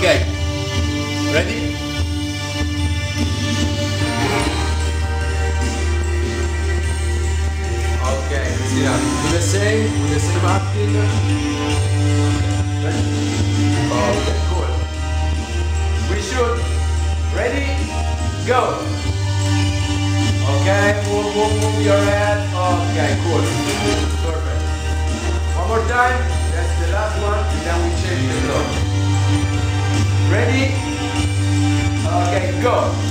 Okay. Ready? Okay, let's get up. Do the same, do the same acting. Ready? Okay, cool. We shoot. Ready? Go. Okay, move, move, move your head. Okay, cool. Perfect. Ready? Okay, go.